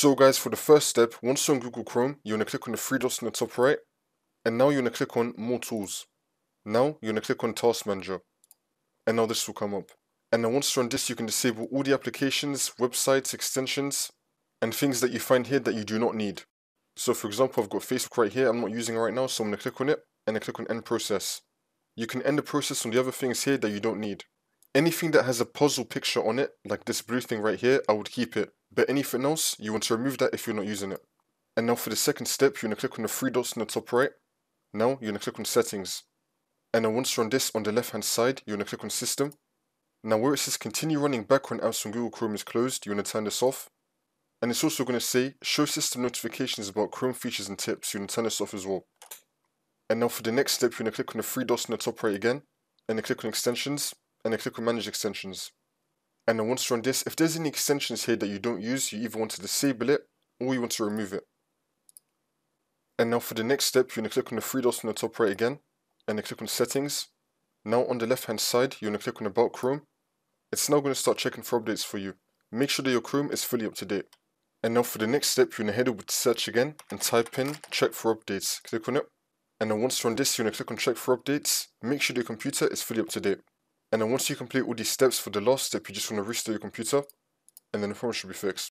So guys, for the first step, once you're on Google Chrome, you want to click on the three dots in the top right, and now you want to click on More Tools. Now you want to click on Task Manager, and now this will come up. And now once you're on this, you can disable all the applications, websites, extensions, and things that you find here that you do not need. So for example, I've got Facebook right here, I'm not using right now, so I'm going to click on it, and I click on End Process. You can end the process on the other things here that you don't need. Anything that has a puzzle picture on it, like this blue thing right here, I would keep it. But anything else, you want to remove that if you're not using it. And now for the second step, you're going to click on the three dots in the top right. Now you're going to click on Settings. And then once you're on this, on the left hand side, you're going to click on System. Now where it says continue running background apps on Google Chrome is closed, you want to turn this off. And it's also going to say show system notifications about Chrome features and tips, you want to turn this off as well. And now for the next step, you're going to click on the three dots in the top right again, and then click on extensions, and then click on manage extensions. And then once you're on this, if there's any extensions here that you don't use, you either want to disable it or you want to remove it. And now for the next step, you're going to click on the three dots on the top right again, and then click on settings. Now on the left hand side, you're going to click on about Chrome. It's now going to start checking for updates for you. Make sure that your Chrome is fully up to date. And now for the next step, you're going to head over to search again and type in check for updates. Click on it. And then once you're on this, you're going to click on check for updates. Make sure your computer is fully up to date. And then once you complete all these steps for the last step, you just want to restart your computer and then the problem should be fixed.